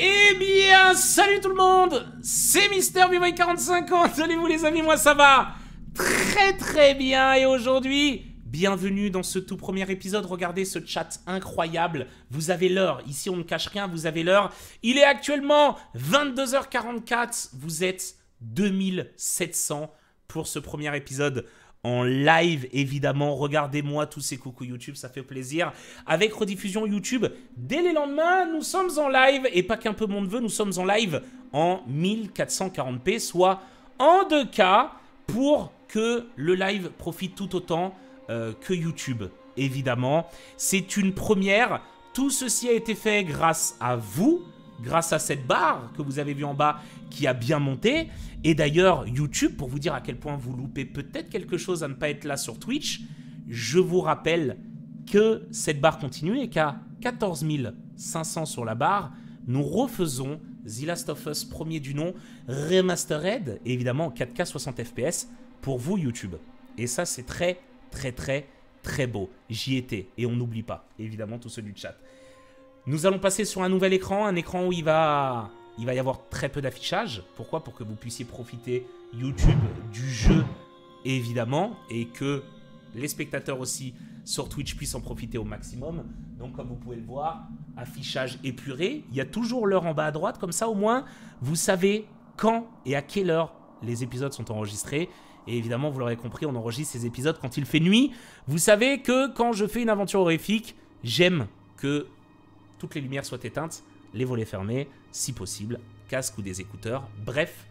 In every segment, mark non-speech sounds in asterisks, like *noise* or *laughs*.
Eh bien, salut tout le monde. C'est Mister b 45 ans, *laughs* allez-vous les amis, moi ça va très très bien. Et aujourd'hui, bienvenue dans ce tout premier épisode, regardez ce chat incroyable, vous avez l'heure, ici on ne cache rien, vous avez l'heure, il est actuellement 22h44, vous êtes 2700 pour ce premier épisode en live évidemment. Regardez-moi tous ces coucou YouTube, ça fait plaisir. Avec rediffusion YouTube dès les lendemains, nous sommes en live et pas qu'un peu mon neveu, nous sommes en live en 1440p, soit en 2K pour que le live profite tout autant euh, que YouTube évidemment. C'est une première. Tout ceci a été fait grâce à vous, grâce à cette barre que vous avez vue en bas qui a bien monté. Et d'ailleurs, YouTube, pour vous dire à quel point vous loupez peut-être quelque chose à ne pas être là sur Twitch, je vous rappelle que cette barre continue et qu'à 14 500 sur la barre, nous refaisons The Last of Us premier du nom, remastered, évidemment en 4K 60 FPS pour vous YouTube. Et ça, c'est très, très, très, très beau. J'y étais. Et on n'oublie pas, évidemment, tous ceux du chat. Nous allons passer sur un nouvel écran, un écran où il va il va y avoir très peu d'affichage. Pourquoi? Pour que vous puissiez profiter YouTube du jeu, évidemment, et que les spectateurs aussi sur Twitch puissent en profiter au maximum. Donc comme vous pouvez le voir, affichage épuré. Il y a toujours l'heure en bas à droite, comme ça au moins vous savez quand et à quelle heure les épisodes sont enregistrés. Et évidemment, vous l'aurez compris, on enregistre ces épisodes quand il fait nuit. Vous savez que quand je fais une aventure horrifique, j'aime que toutes les lumières soient éteintes les volets fermés, si possible, casque ou des écouteurs. Bref,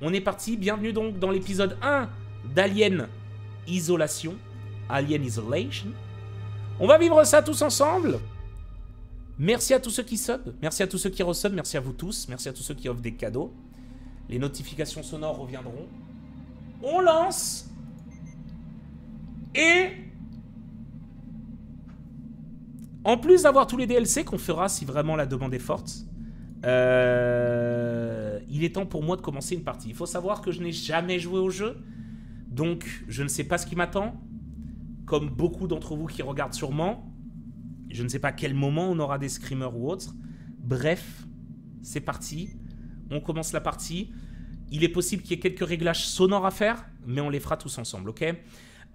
on est parti. Bienvenue donc dans l'épisode 1 d'Alien Isolation. Alien Isolation. On va vivre ça tous ensemble. Merci à tous ceux qui sub, merci à tous ceux qui resub, merci à vous tous, merci à tous ceux qui offrent des cadeaux. Les notifications sonores reviendront. On lance. Et en plus d'avoir tous les DLC qu'on fera si vraiment la demande est forte, euh, il est temps pour moi de commencer une partie. Il faut savoir que je n'ai jamais joué au jeu, donc je ne sais pas ce qui m'attend. Comme beaucoup d'entre vous qui regardent sûrement, je ne sais pas quel moment on aura des screamers ou autres. Bref, c'est parti. On commence la partie. Il est possible qu'il y ait quelques réglages sonores à faire, mais on les fera tous ensemble, ok?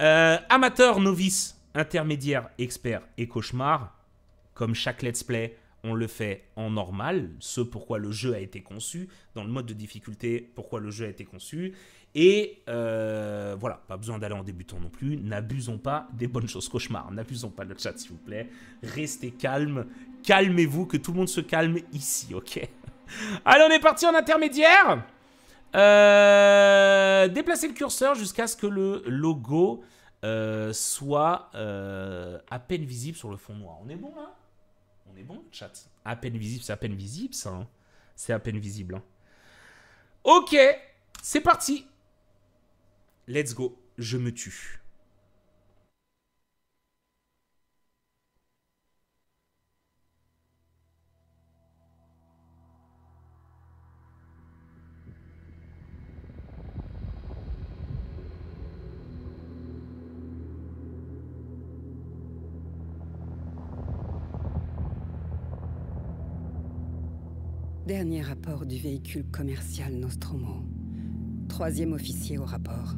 Euh, Amateur, novice, intermédiaire, expert et cauchemar. Comme chaque let's play, on le fait en normal, ce pourquoi le jeu a été conçu, dans le mode de difficulté, pourquoi le jeu a été conçu. Et euh, voilà, pas besoin d'aller en débutant non plus. N'abusons pas des bonnes choses cauchemar. N'abusons pas de chat, s'il vous plaît. Restez calme. Calmez-vous, que tout le monde se calme ici, ok? Allez, on est parti en intermédiaire. Euh, déplacez le curseur jusqu'à ce que le logo euh, soit à peine visible sur le fond noir. On est bon là? On est bon, chat? À peine visible, c'est à peine visible, ça. Hein. c'est à peine visible. Hein. Ok, c'est parti. Let's go. Je me tue. Dernier rapport du véhicule commercial Nostromo. Troisième officier au rapport.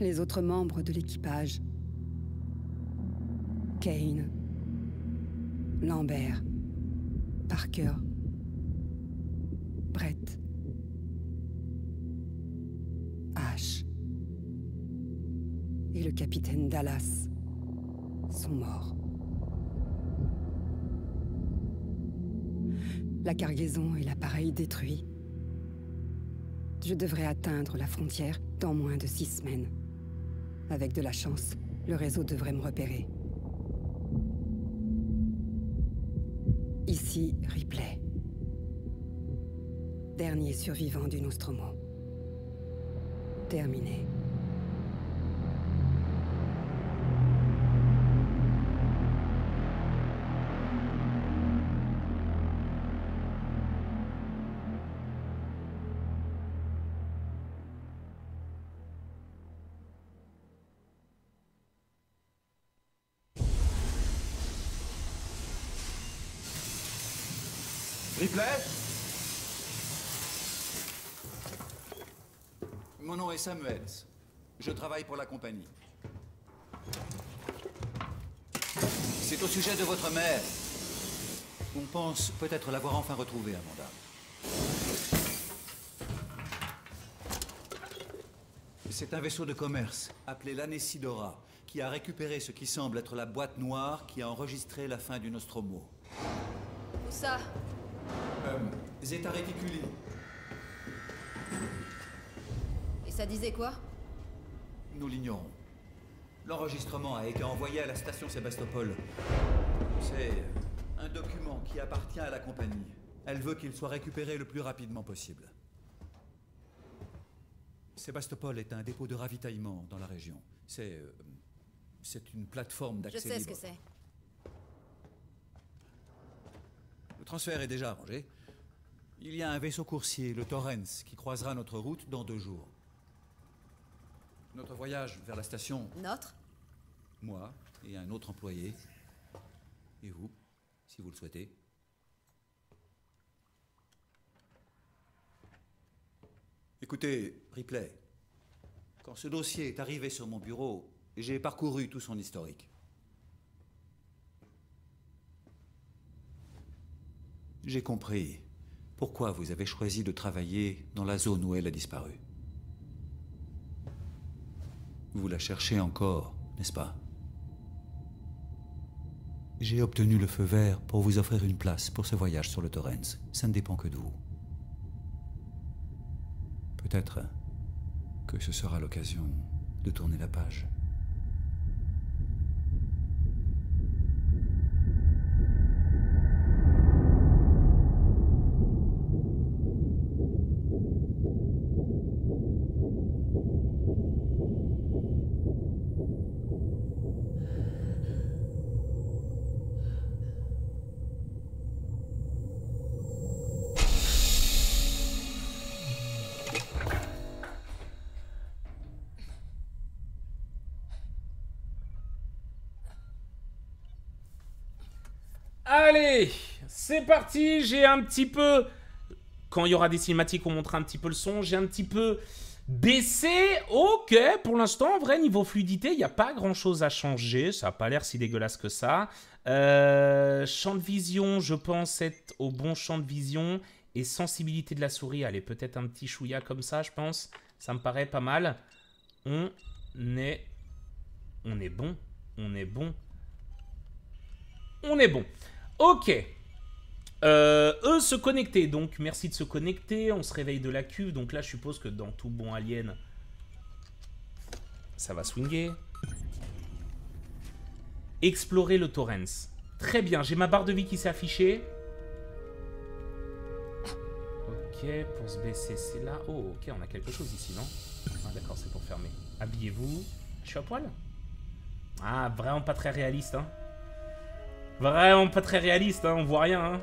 Les autres membres de l'équipage. Kane. Lambert. Parker. Brett. Ash. Et le capitaine Dallas sont morts. La cargaison et l'appareil détruits. Je devrais atteindre la frontière dans moins de six semaines. Avec de la chance, le réseau devrait me repérer. Ici, Ripley. Dernier survivant du Nostromo. Terminé. Mon nom est Samuels. Je travaille pour la compagnie. C'est au sujet de votre mère. On pense peut-être l'avoir enfin retrouvée, Amanda. C'est un vaisseau de commerce appelé l'Anesidora qui a récupéré ce qui semble être la boîte noire qui a enregistré la fin du Nostromo. Où ça? Euh, Zeta Reticuli. Et ça disait quoi Nous l'ignorons. L'enregistrement a été envoyé à la station Sébastopol. C'est un document qui appartient à la compagnie. Elle veut qu'il soit récupéré le plus rapidement possible. Sébastopol est un dépôt de ravitaillement dans la région. C'est. euh, c'est une plateforme Je d'accès sais ce que c'est. Le transfert est déjà arrangé. Il y a un vaisseau coursier, le Torrens, qui croisera notre route dans deux jours. Notre voyage vers la station Notre moi et un autre employé. Et vous, si vous le souhaitez. Écoutez, Ripley, quand ce dossier est arrivé sur mon bureau, j'ai parcouru tout son historique. J'ai compris pourquoi vous avez choisi de travailler dans la zone où elle a disparu. Vous la cherchez encore, n'est-ce pas? J'ai obtenu le feu vert pour vous offrir une place pour ce voyage sur le Torrens. Ça ne dépend que de vous. Peut-être que ce sera l'occasion de tourner la page. Parti. J'ai un petit peu. Quand il y aura des cinématiques, on montrera un petit peu le son. J'ai un petit peu baissé. Ok, pour l'instant, en vrai, niveau fluidité, il n'y a pas grand chose à changer. Ça n'a pas l'air si dégueulasse que ça. Euh, champ de vision, je pense être au bon champ de vision. Et sensibilité de la souris, est peut-être un petit chouïa comme ça, je pense. Ça me paraît pas mal. On est. On est bon. On est bon. On est bon. Ok. Euh, eux se connecter, donc merci de se connecter. On se réveille de la cuve, donc là je suppose que dans tout bon alien, ça va swinguer. Explorer le Torrens. Très bien, j'ai ma barre de vie qui s'est affichée. Ok, pour se baisser, c'est là. Oh, ok, on a quelque chose ici, non? Ah, d'accord, c'est pour fermer. Habillez-vous. Je suis à poil? Ah, vraiment pas très réaliste, hein. Vraiment pas très réaliste, hein, on voit rien. Hein.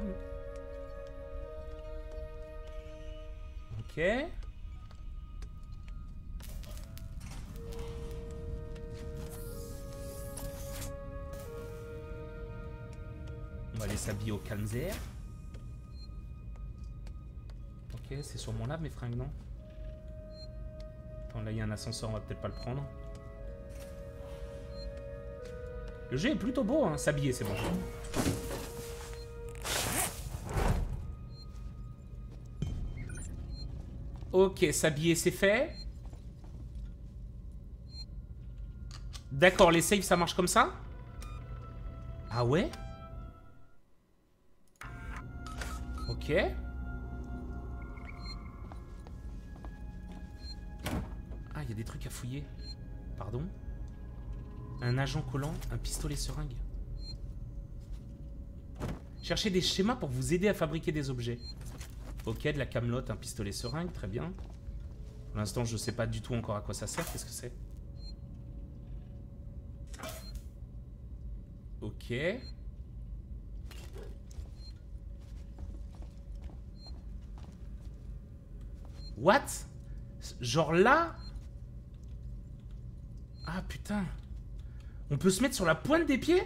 Ok. On va aller s'habiller au Kanzer. Ok, c'est sûrement là mes fringues, non? Attends, là il y a un ascenseur, on va peut-être pas le prendre. Le jeu est plutôt beau, hein. S'habiller, c'est bon. Ok, s'habiller, c'est fait. D'accord, les saves, ça marche comme ça Ah ouais? Ok. Ah, il y a des trucs à fouiller. Pardon? Un agent collant, un pistolet seringue. Cherchez des schémas pour vous aider à fabriquer des objets. Ok, de la camelote, un pistolet seringue, très bien. Pour l'instant, je sais pas du tout encore à quoi ça sert. Qu'est-ce que c'est? Ok. What? Genre là? Ah putain on peut se mettre sur la pointe des pieds?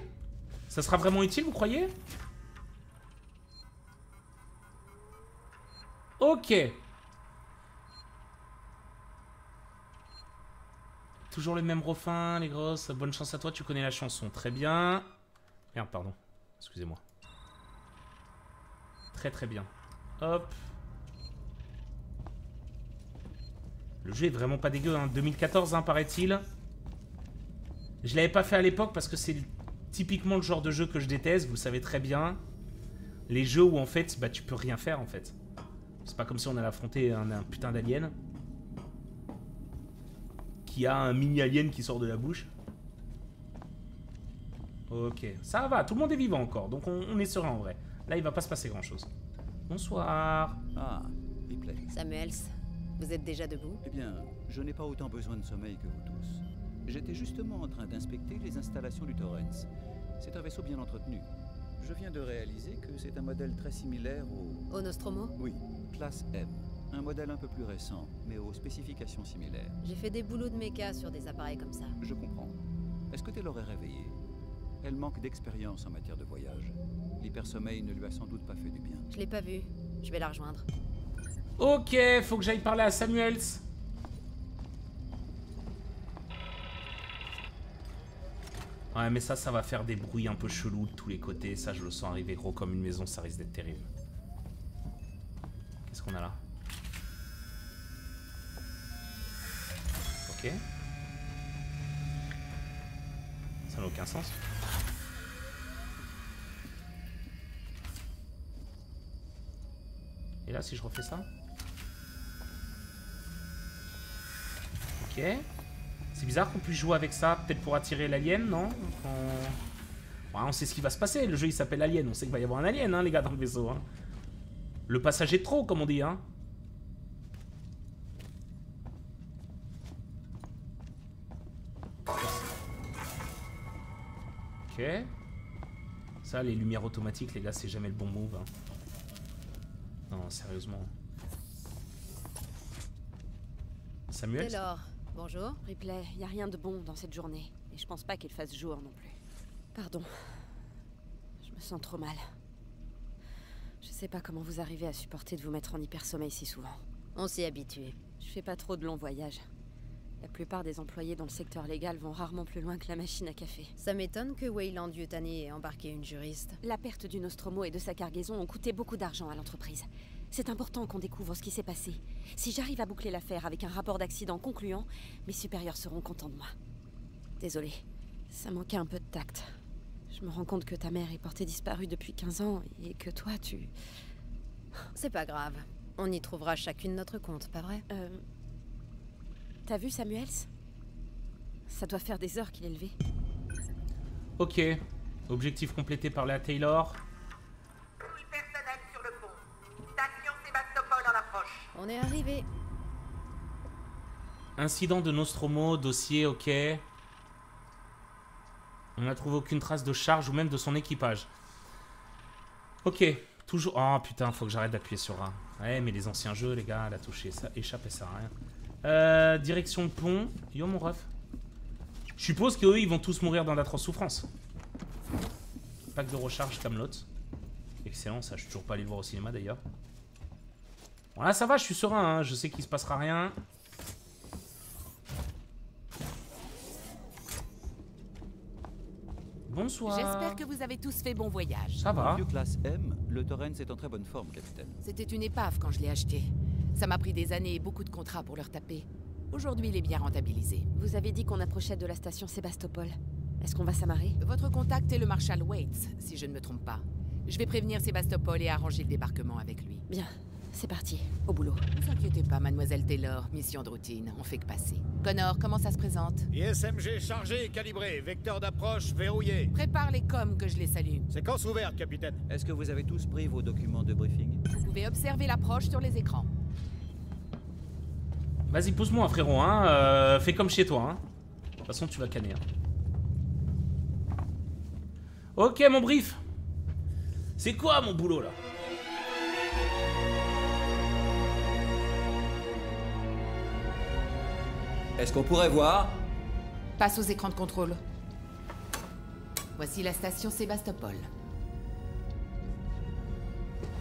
Ça sera vraiment utile, vous croyez? Ok. Toujours le même refrain, les grosses. Bonne chance à toi, tu connais la chanson. Très bien. Merde, pardon. Excusez-moi. Très très bien. Hop. Le jeu est vraiment pas dégueu, hein. 2014, hein, paraît-il. Je l'avais pas fait à l'époque parce que c'est typiquement le genre de jeu que je déteste, vous le savez très bien. Les jeux où en fait, bah tu peux rien faire en fait. C'est pas comme si on allait affronter un, un putain d'alien. Qui a un mini alien qui sort de la bouche. Ok, ça va, tout le monde est vivant encore, donc on, on est serein en vrai. Là, il va pas se passer grand chose. Bonsoir. Ah, Ripley. Samuels, vous êtes déjà debout? Eh bien, je n'ai pas autant besoin de sommeil que vous tous. J'étais justement en train d'inspecter les installations du Torrens. C'est un vaisseau bien entretenu. Je viens de réaliser que c'est un modèle très similaire au... Au Nostromo Oui, classe M. Un modèle un peu plus récent, mais aux spécifications similaires. J'ai fait des boulots de méca sur des appareils comme ça. Je comprends. Est-ce que Taylor est réveillée Elle manque d'expérience en matière de voyage. L'hypersommeil ne lui a sans doute pas fait du bien. Je l'ai pas vue. Je vais la rejoindre. Ok, faut que j'aille parler à Samuels. Ouais, mais ça, ça va faire des bruits un peu chelous de tous les côtés. Ça, je le sens arriver gros comme une maison. Ça risque d'être terrible. Qu'est-ce qu'on a là? Ok. Ça n'a aucun sens. Et là, si je refais ça? Ok. C'est bizarre qu'on puisse jouer avec ça, peut-être pour attirer l'alien, non on... Sait ce qui va se passer, le jeu il s'appelle Alien, on sait qu'il va y avoir un alien, hein, les gars, dans le vaisseau. Hein. Le passager de trop, comme on dit, hein. Ok. Ça, les lumières automatiques, les gars, c'est jamais le bon move. hein. Non, sérieusement. Samuel bonjour. Ripley, y a rien de bon dans cette journée. Et je pense pas qu'il fasse jour non plus. Pardon. Je me sens trop mal. Je sais pas comment vous arrivez à supporter de vous mettre en hypersommeil si souvent. On s'y est habitué. Je fais pas trop de longs voyages. La plupart des employés dans le secteur légal vont rarement plus loin que la machine à café. Ça m'étonne que Wayland Yutani ait embarqué une juriste. La perte du Nostromo et de sa cargaison ont coûté beaucoup d'argent à l'entreprise. C'est important qu'on découvre ce qui s'est passé. Si j'arrive à boucler l'affaire avec un rapport d'accident concluant, mes supérieurs seront contents de moi. Désolée, ça manquait un peu de tact. Je me rends compte que ta mère est portée disparue depuis 15 ans et que toi, tu... C'est pas grave. On y trouvera chacune notre compte, pas vrai? Euh... T'as vu Samuels? Ça doit faire des heures qu'il est levé. Ok. Objectif complété par la Taylor. Bruit personnel sur le pont. Station Sébastopol en approche. On est arrivé. Incident de Nostromo, dossier, ok. On n'a trouvé aucune trace de charge ou même de son équipage. Ok, toujours... Oh putain, faut que j'arrête d'appuyer sur A. Ouais, mais les anciens jeux, les gars, la toucher, ça échappe, ça sert à rien. Euh, direction le pont. Yo, mon ref. Je suppose qu'eux, ils vont tous mourir dans d'atroces souffrances. Pack de recharge Camelot. Excellent, ça, je suis toujours pas allé le voir au cinéma d'ailleurs. Voilà, ça va, je suis serein, hein, je sais qu'il se passera rien. Bonsoir. J'espère que vous avez tous fait bon voyage. Ça va. Vieux classe M, le Torrens est en très bonne forme, capitaine. C'était une épave quand je l'ai acheté. Ça m'a pris des années et beaucoup de contrats pour le retaper. Aujourd'hui, il est bien rentabilisé. Vous avez dit qu'on approchait de la station Sébastopol. Est-ce qu'on va s'amarrer? Votre contact est le Marshal Waits, si je ne me trompe pas. Je vais prévenir Sébastopol et arranger le débarquement avec lui. Bien, c'est parti, au boulot. Ne vous inquiétez pas, mademoiselle Taylor. Mission de routine, on fait que passer. Connor, comment ça se présente? ISMG chargé et calibré, vecteur d'approche verrouillé. Prépare les coms que je les salue. Séquence ouverte, capitaine. Est-ce que vous avez tous pris vos documents de briefing? Vous pouvez observer l'approche sur les écrans. Vas-y, pousse-moi, frérot, hein. euh, fais comme chez toi, hein. De toute façon, tu vas canner, hein. Ok, mon brief. C'est quoi mon boulot, là? Est-ce qu'on pourrait voir? Passe aux écrans de contrôle. Voici la station Sébastopol.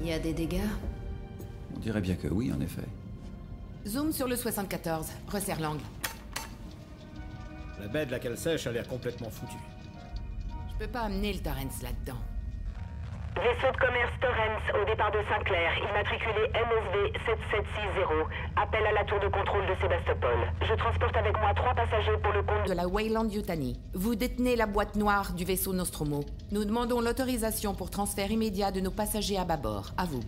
Il y a des dégâts? Dirais bien que oui, en effet. Zoom sur le 74. Resserre l'angle. La baie de la cale sèche a l'air complètement foutue. Je peux pas amener le Torrens là-dedans. Vaisseau de commerce Torrens au départ de Saint-Clair, immatriculé MSV 7760. Appel à la tour de contrôle de Sébastopol. Je transporte avec moi trois passagers pour le compte De la Wayland Yutani. Vous détenez la boîte noire du vaisseau Nostromo. Nous demandons l'autorisation pour transfert immédiat de nos passagers à bâbord. À vous.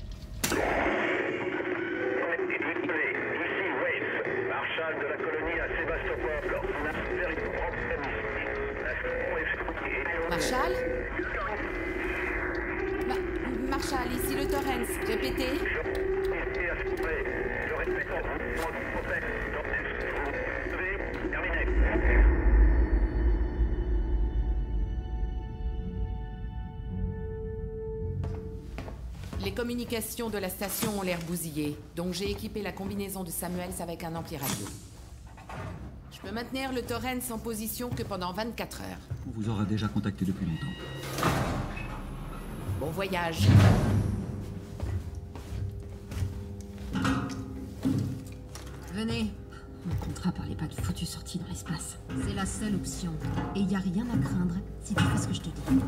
De la station ont l'air bousillées, donc j'ai équipé la combinaison de Samuels avec un ampli radio. Je peux maintenir le Torrens en position que pendant 24 heures. On vous aura déjà contacté depuis longtemps. Bon voyage. Venez. Mon contrat parlait pas de foutue sortie dans l'espace. C'est la seule option. Et y a rien à craindre si tu fais ce que je te dis.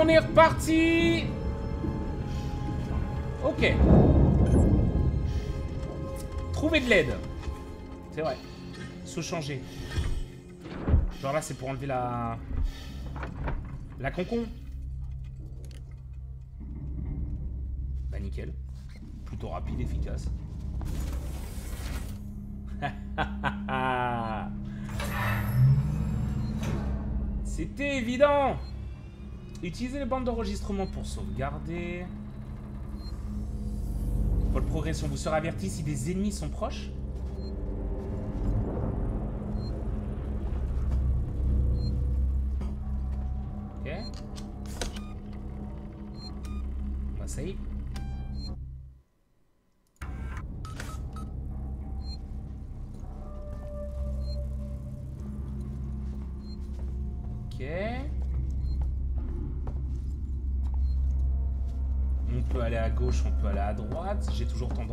On est reparti Ok. Trouver de l'aide. C'est vrai. Se changer. Genre là, c'est pour enlever la... La concon. Bah nickel. Plutôt rapide, efficace. *laughs* C'était évident Utilisez les bandes d'enregistrement pour sauvegarder. Votre progression vous sera averti si des ennemis sont proches.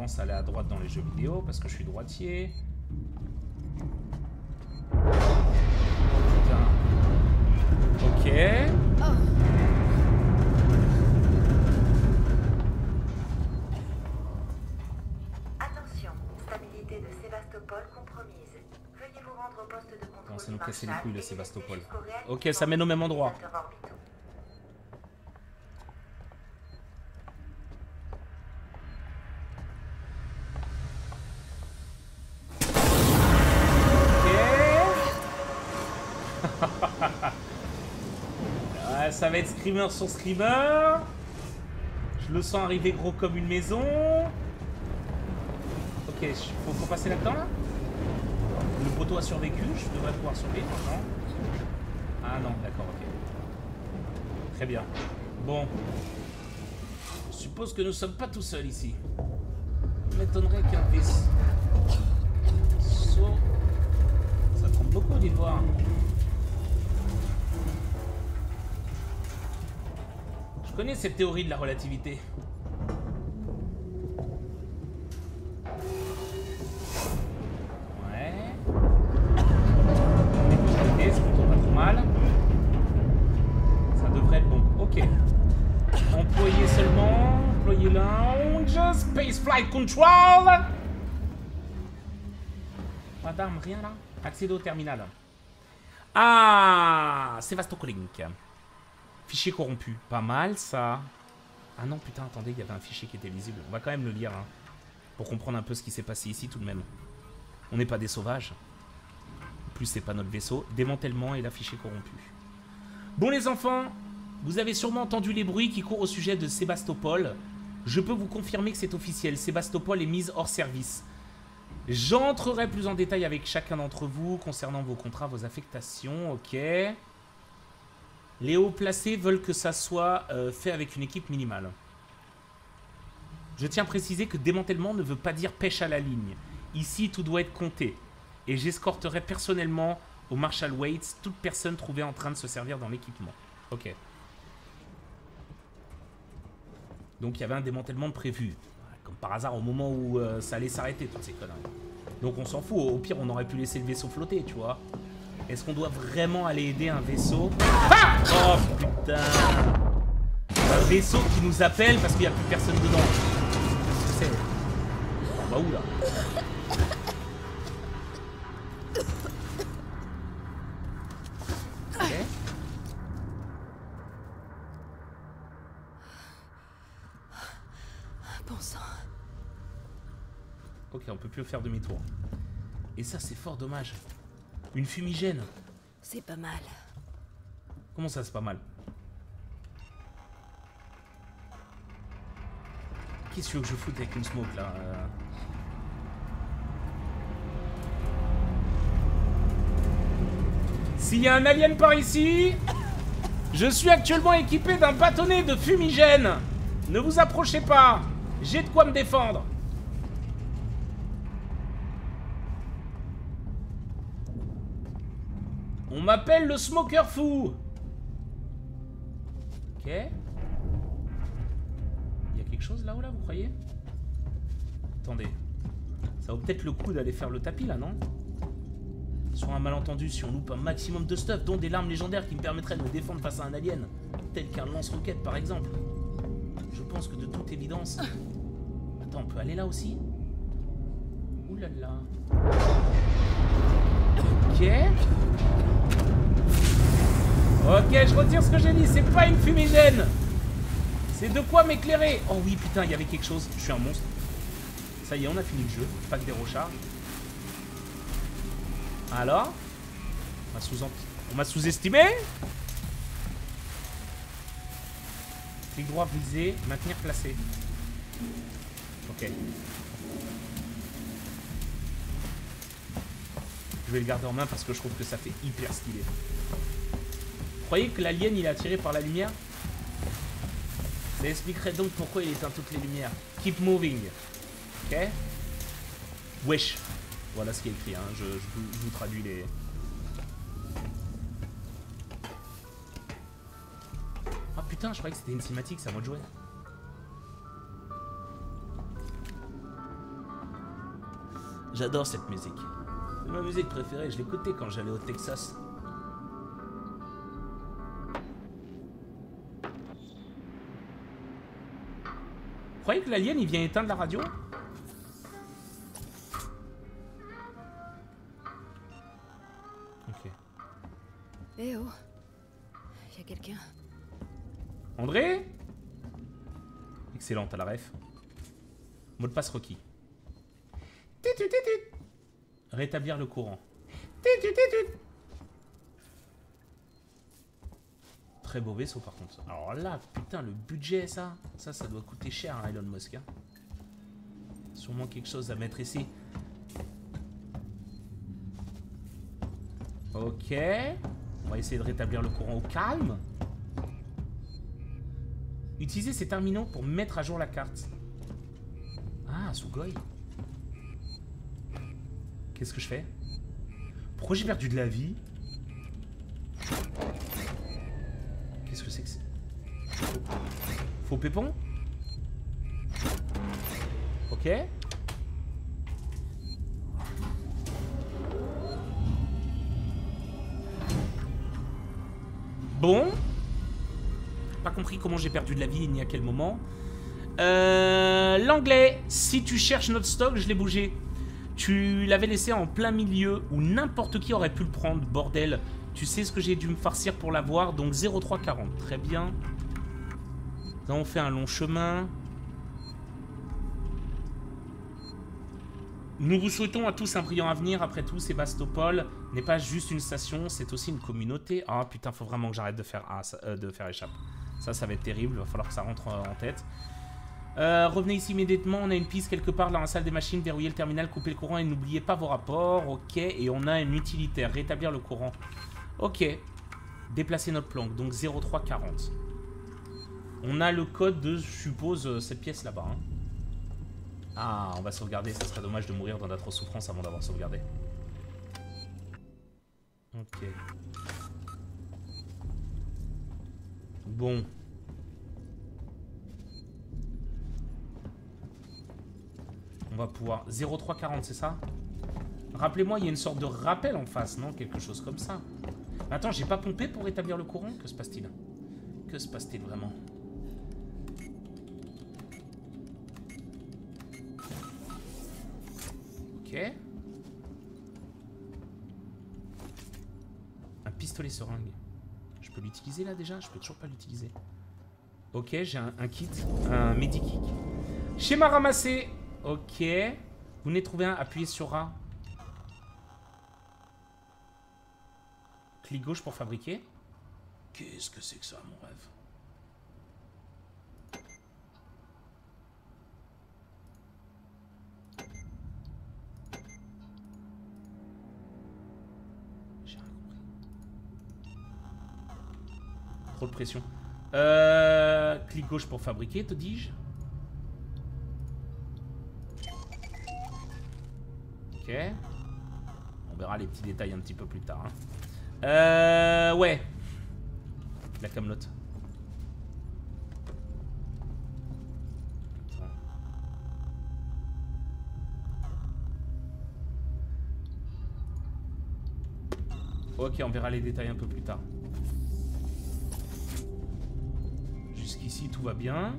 Tendance à aller à droite dans les jeux vidéo parce que je suis droitier. Ok. Attention, stabilité de Sébastopol compromise. Veuillez vous rendre au poste de contrôle Non, ça nous casser les couilles de Sébastopol. Ok, ça mène au même endroit. *laughs* ouais, ça va être screamer sur screamer. Je le sens arriver gros comme une maison. Ok, faut, faut passer là-dedans là Le poteau a survécu, je devrais pouvoir survivre, non Ah non, d'accord, ok. Très bien. Bon. Je suppose que nous sommes pas tout seuls ici. M'étonnerait qu'un vaisseau... Ça trompe beaucoup, dites connais cette théorie de la relativité. Ouais. C'est plutôt pas trop mal. Ça devrait être bon. Ok. Employé seulement. Employé lounge. Space Flight Control. Pas d'armes, rien là Accéder au terminal. Ah Sévastokolink. Fichier corrompu. Pas mal ça. Ah non, putain, attendez, il y avait un fichier qui était visible. On va quand même le lire. hein, pour comprendre un peu ce qui s'est passé ici tout de même. On n'est pas des sauvages. En plus, c'est pas notre vaisseau. Démantèlement et l'affiché corrompu. Bon les enfants, vous avez sûrement entendu les bruits qui courent au sujet de Sébastopol. Je peux vous confirmer que c'est officiel. Sébastopol est mise hors service. J'entrerai plus en détail avec chacun d'entre vous concernant vos contrats, vos affectations, ok. Les hauts placés veulent que ça soit euh, fait avec une équipe minimale. Je tiens à préciser que démantèlement ne veut pas dire pêche à la ligne. Ici, tout doit être compté. Et j'escorterai personnellement au Marshall Waits toute personne trouvée en train de se servir dans l'équipement. Ok. Donc il y avait un démantèlement prévu. Comme par hasard au moment où euh, ça allait s'arrêter, toutes ces conneries. Donc on s'en fout, au pire on aurait pu laisser le vaisseau flotter, tu vois. Est-ce qu'on doit vraiment aller aider un vaisseau Ah Oh putain Un vaisseau qui nous appelle parce qu'il n'y a plus personne dedans. Qu'est-ce que c'est On va où là Ok. Bon sang. Ok, on peut plus faire demi-tour. Et ça, c'est fort dommage. Une fumigène. C'est pas mal. Comment ça, c'est pas mal? Qu'est-ce que je foute avec une smoke là euh? S'il y a un alien par ici, je suis actuellement équipé d'un bâtonnet de fumigène. Ne vous approchez pas. J'ai de quoi me défendre. On m'appelle le smoker fou. Ok. Il y a quelque chose là-haut là, vous croyez? Attendez. Ça vaut peut-être le coup d'aller faire le tapis là, non? Sur un malentendu, si on loupe un maximum de stuff, dont des larmes légendaires qui me permettraient de me défendre face à un alien, tel qu'un lance-roquette par exemple. Je pense que de toute évidence... Attends, on peut aller là aussi? Ouh là là. Ok. Ok, je retire ce que j'ai dit, c'est pas une fumigène C'est de quoi m'éclairer Oh oui, putain, il y avait quelque chose. Je suis un monstre. Ça y est, on a fini le jeu. Pas des recharges. Alors On m'a sous-estimé Clic droit visé, maintenir placé. Ok. Je vais le garder en main parce que je trouve que ça fait hyper stylé. Vous croyez que l'alien il est attiré par la lumière? Ça expliquerait donc pourquoi il éteint toutes les lumières. Keep moving. Ok? Wesh. Voilà ce qui est écrit, hein. je, vous, traduis les... Ah putain, je croyais que c'était une cinématique, à moi de jouer. J'adore cette musique. C'est ma musique préférée, je l'écoutais quand j'allais au Texas. Vous croyez que l'alien il vient éteindre la radio? Ok. Eh oh. Y a quelqu'un. André? Excellent, t'as la ref. Mot de passe requis. Rétablir le courant. Très beau vaisseau par contre. Alors là, putain, le budget, ça, ça, ça doit coûter cher à Elon Musk. hein. Sûrement quelque chose à mettre ici. Ok. On va essayer de rétablir le courant au calme. Utilisez ces terminaux pour mettre à jour la carte. Ah, Sugoi. Qu'est-ce que je fais? Pourquoi j'ai perdu de la vie? Qu'est-ce que c'est que c'est Faux pépon? Ok. Bon. Pas compris comment j'ai perdu de la vie ni à quel moment. Euh, L'anglais, si tu cherches notre stock, je l'ai bougé. Tu l'avais laissé en plein milieu où n'importe qui aurait pu le prendre, bordel. Tu sais ce que j'ai dû me farcir pour l'avoir, donc 0340. Très bien. Nous avons fait un long chemin. Nous vous souhaitons à tous un brillant avenir. Après tout, Sébastopol n'est pas juste une station, c'est aussi une communauté. Ah putain, faut vraiment que j'arrête de faire ah, euh, de faire échappe. Ça, ça va être terrible. Il va falloir que ça rentre en tête. Euh, revenez ici immédiatement. On a une piste quelque part dans la salle des machines. Verrouillez le terminal, coupez le courant et n'oubliez pas vos rapports. Ok. Et on a un utilitaire. Rétablir le courant. Ok. Déplacer notre planque. Donc 0340. On a le code de, je suppose, euh, cette pièce là-bas. hein. Ah, on va sauvegarder. Ça serait dommage de mourir dans d'atroces souffrances avant d'avoir sauvegardé. Ok. Bon. On va pouvoir... 0340, c'est ça? Rappelez-moi, il y a une sorte de rappel en face, non? Quelque chose comme ça. Attends, j'ai pas pompé pour rétablir le courant? Que se passe-t-il? Que se passe-t-il vraiment? Ok. Un pistolet seringue. Je peux l'utiliser là déjà? Je peux toujours pas l'utiliser. Ok, j'ai un, un kit, un medikit. Schéma ramassé. Ok. Vous venez trouver un, appuyez sur A. Clic gauche pour fabriquer. Qu'est-ce que c'est que ça, mon rêve? J'ai rien compris. Trop de pression. Euh, clic gauche pour fabriquer, te dis-je On verra les petits détails un petit peu plus tard. hein. Euh, ouais. La camelote. Ok, on verra les détails un peu plus tard. Jusqu'ici, tout va bien.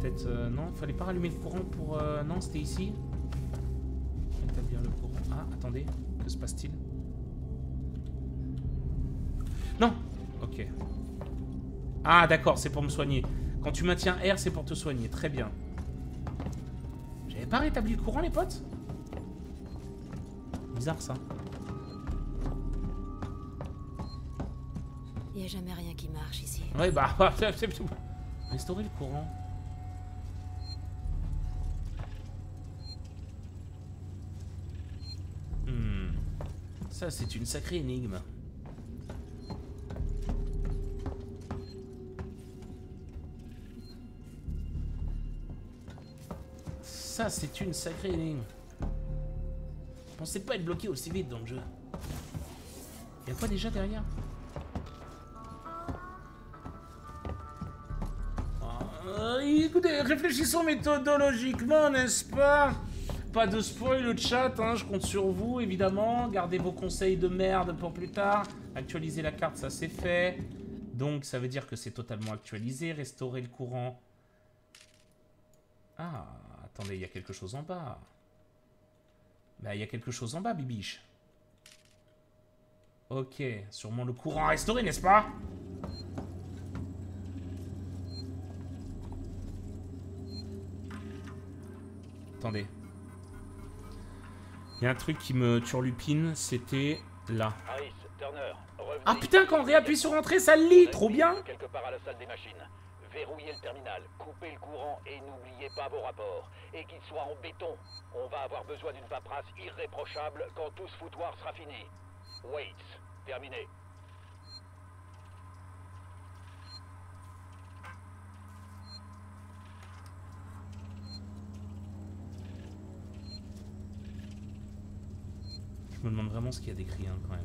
Peut-être... euh, non, fallait pas rallumer le courant pour... euh, non, c'était ici. Établir le courant. Ah, attendez. Que se passe-t-il? Non Ok. Ah, d'accord, c'est pour me soigner. Quand tu maintiens R, c'est pour te soigner. Très bien. J'avais pas rétabli le courant, les potes? Bizarre, ça. Il a jamais rien qui marche ici. Ouais, bah, *laughs* c'est tout. Restaurer le courant. Ça, c'est une sacrée énigme. Ça, c'est une sacrée énigme. Je pensais pas être bloqué aussi vite dans le jeu. Y'a quoi déjà derrière? Euh, écoutez, réfléchissons méthodologiquement, n'est-ce pas? Pas de spoil le chat, hein, je compte sur vous, évidemment. Gardez vos conseils de merde pour plus tard. Actualiser la carte, ça c'est fait. Donc, ça veut dire que c'est totalement actualisé. Restaurer le courant. Ah, attendez, il y a quelque chose en bas. Bah, il y a quelque chose en bas, bibiche. Ok, sûrement le courant restauré, n'est-ce pas? Attendez. Il y a un truc qui me turlupine, c'était là. Ah putain, quand on réappuie sur entrée, ça lit, trop bien Quelque part à la salle des machines. Verrouillez le terminal, coupez le courant et n'oubliez pas vos rapports. Et qu'il soit en béton. On va avoir besoin d'une paperasse irréprochable quand tout ce foutoir sera fini. Waits, terminé. Me demande vraiment ce qu'il y a d'écrit hein, quand même.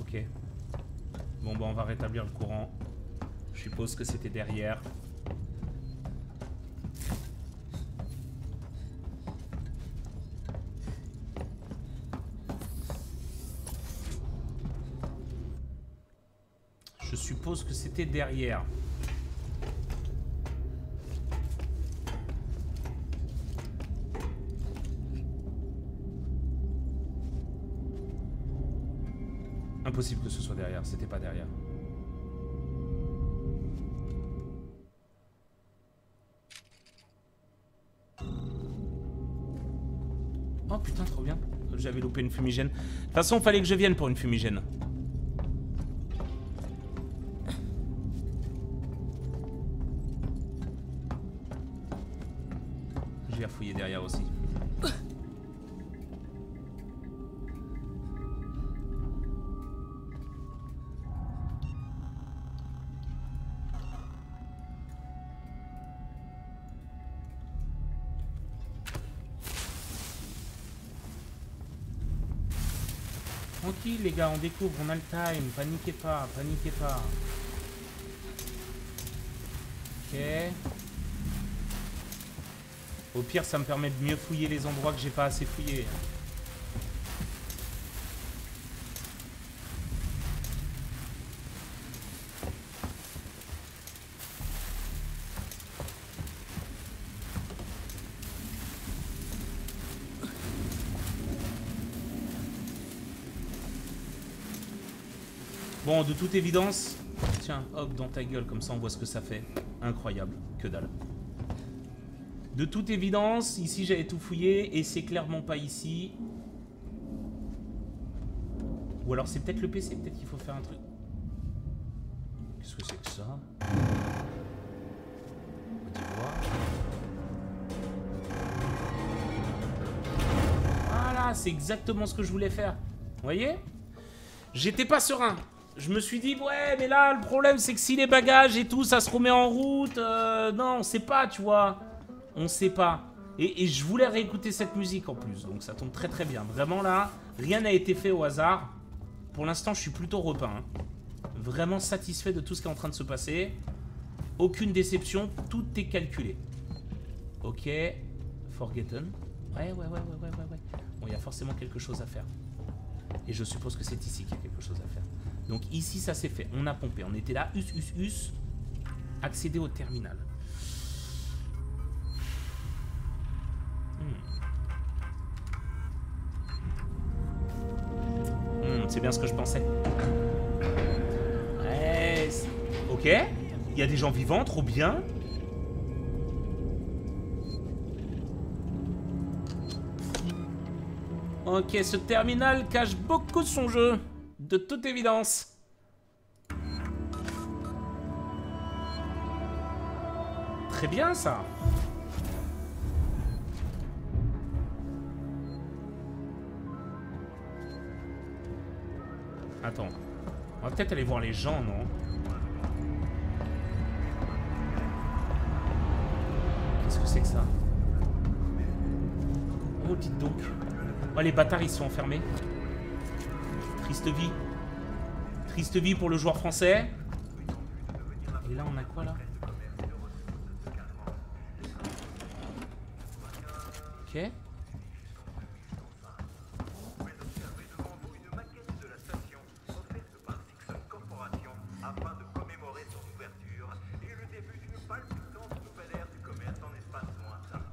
Ok. Bon bah on va rétablir le courant. Je suppose que c'était derrière. Je suppose que c'était derrière. C'était pas derrière. Oh putain, trop bien. J'avais loupé une fumigène. De toute façon, fallait que je vienne pour une fumigène. Tranquille les gars, on découvre, on a le time, paniquez pas, paniquez pas. Ok. Au pire, ça me permet de mieux fouiller les endroits que j'ai pas assez fouillés. Toute évidence... Tiens, hop, dans ta gueule, comme ça on voit ce que ça fait. Incroyable, que dalle. De toute évidence, ici j'avais tout fouillé, et c'est clairement pas ici. Ou alors c'est peut-être le PC, peut-être qu'il faut faire un truc. Qu'est-ce que c'est que ça? Voilà, c'est exactement ce que je voulais faire. Vous voyez? J'étais pas serein. Je me suis dit, ouais, mais là, le problème, c'est que si les bagages et tout, ça se remet en route, euh, non, on sait pas, tu vois. On sait pas. Et, je voulais réécouter cette musique en plus, donc ça tombe très très bien. Vraiment là, rien n'a été fait au hasard. Pour l'instant, je suis plutôt repeint. Vraiment satisfait de tout ce qui est en train de se passer. Aucune déception, tout est calculé. Ok, Forgotten. Ouais, ouais, ouais, ouais, ouais, ouais. ouais. Bon, il y a forcément quelque chose à faire. Et je suppose que c'est ici qu'il y a quelque chose à faire. Donc ici, ça s'est fait. On a pompé. On était là, us, us, us. Accéder au terminal. Hmm. Hmm, c'est bien ce que je pensais. Ok. Il y a des gens vivants, trop bien. Ok, ce terminal cache beaucoup de son jeu. De toute évidence. Très bien ça. Attends. On va peut-être aller voir les gens, non? Qu'est-ce que c'est que ça? Oh, dites donc. Oh, les bâtards, ils sont enfermés. Triste vie. Triste vie pour le joueur français. Et là, on a quoi, là Ok.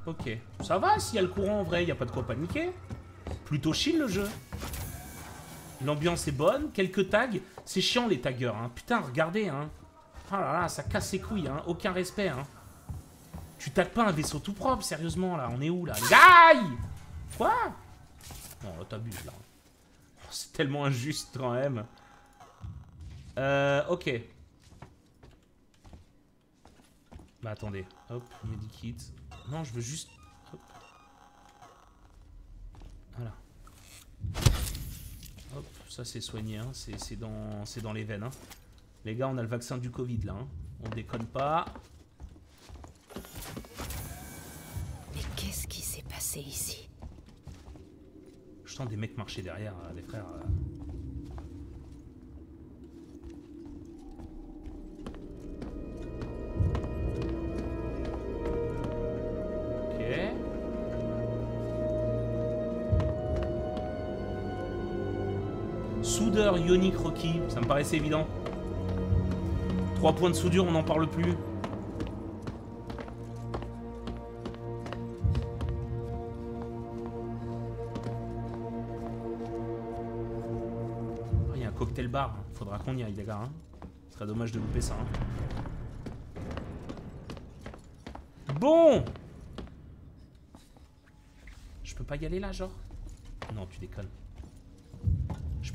Ok. Ça va, s'il y a le courant en vrai, il n'y a pas de quoi paniquer. Plutôt chill le jeu. L'ambiance est bonne, quelques tags. C'est chiant les taggers, hein. Putain, regardez, hein. Oh là là, ça casse ses couilles, hein. Aucun respect, hein. Tu tagues pas un vaisseau tout propre, sérieusement, là. On est où, là? Les gars Quoi? Non, là, t'abuses, là. C'est tellement injuste quand même. Euh, ok. Bah attendez. Hop, medikit. Non, je veux juste... Hop. Voilà. Hop, ça c'est soigné, hein. c'est dans, les veines. Hein. Les gars, on a le vaccin du Covid là. Hein. On déconne pas. Mais qu'est-ce qui s'est passé ici? Je sens des mecs marcher derrière, euh, les frères. euh. Soudeur ionique Rocky, ça me paraissait évident. Trois points de soudure, on n'en parle plus. Oh, Il y a un cocktail bar, faudra qu'on y aille les gars. Hein. Ce serait dommage de louper ça. hein. Bon Je peux pas y aller là genre? Non tu déconnes.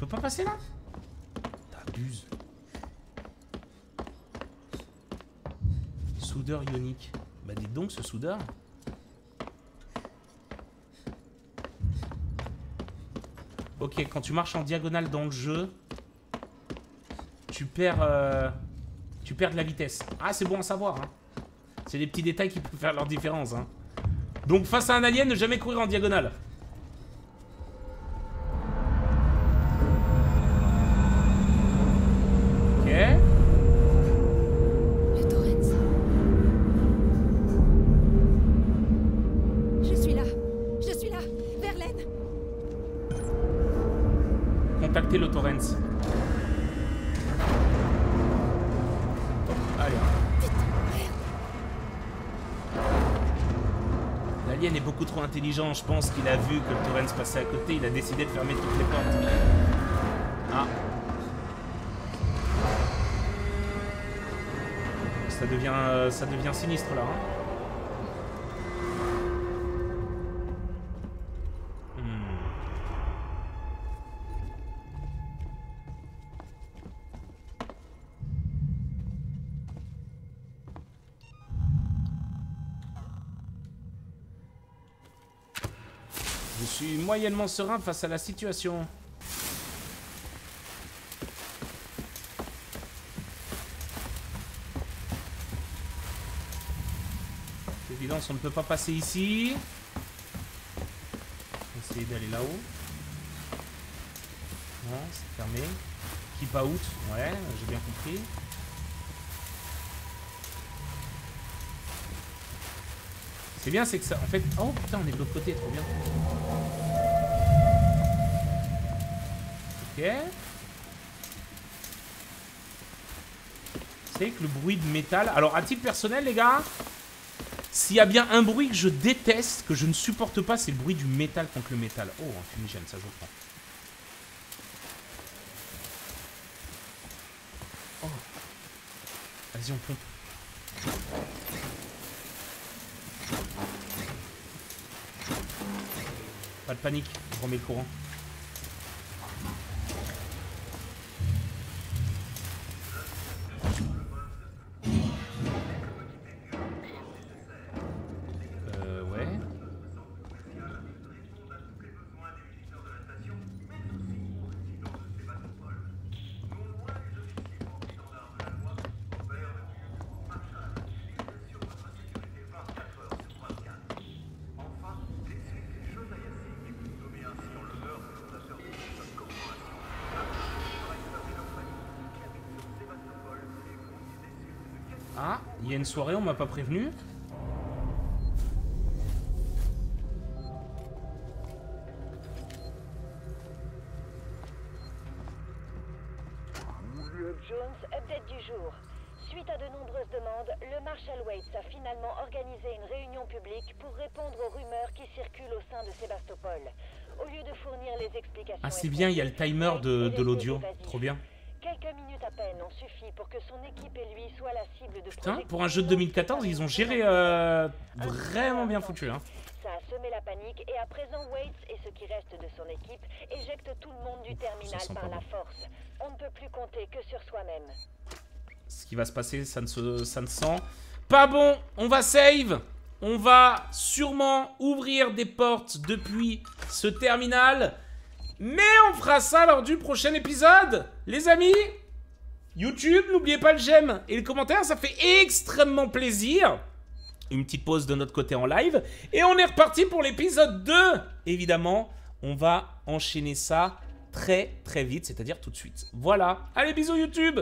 Pas passer là T'abuses. Soudeur ionique. Bah dites donc ce soudeur. Ok, quand tu marches en diagonale dans le jeu, tu perds, euh, tu perds de la vitesse. Ah, c'est bon à savoir. hein. C'est des petits détails qui peuvent faire leur différence. hein. Donc face à un alien, ne jamais courir en diagonale. Le Torrens. Allez. L'alien est beaucoup trop intelligent. Je pense qu'il a vu que le Torrens passait à côté. Il a décidé de fermer toutes les portes. Ah. Ça devient, euh, ça devient sinistre là. hein. Suis moyennement serein face à la situation. Évidence, on ne peut pas passer ici. Essayer d'aller là-haut. Non, c'est fermé. Keep out, ouais, j'ai bien compris. C'est bien, c'est que ça. En fait. Oh putain, on est de l'autre côté, trop bien. Ok. C'est que le bruit de métal. Alors, à titre personnel, les gars, s'il y a bien un bruit que je déteste, que je ne supporte pas, c'est le bruit du métal contre le métal. Oh, un fumigène, ça je prends. Oh. Vas-y, on pompe. Pas de panique, je remets le courant. Ah, il y a une soirée, on m'a pas prévenu. Jones, update du jour. Suite à de nombreuses demandes, le Marshal Waits a finalement organisé une réunion publique pour répondre aux rumeurs qui circulent au sein de Sébastopol. Au lieu de fournir les explications... Ah, c'est bien, il y a le timer de, de l'audio. Trop bien. Quelques minutes à peine ont suffi pour que son équipe et lui soient la cible de Putain, pour un jeu de 2014, ils ont géré euh, vraiment bien foutu. Hein. Ça a a semé la panique et à présent Waits et ce qui reste de son équipe éjectent tout le monde du terminal sent par pas la bon. force. On ne peut plus compter que sur soi-même. Ce qui va se passer, ça ne se, ça ne sent pas bon. On va save. On va sûrement ouvrir des portes depuis ce terminal. Mais on fera ça lors du prochain épisode. Les amis, YouTube, n'oubliez pas le j'aime et le commentaire, ça fait extrêmement plaisir. Une petite pause de notre côté en live. Et on est reparti pour l'épisode 2. Évidemment, on va enchaîner ça très très vite, c'est-à-dire tout de suite. Voilà. Allez, bisous YouTube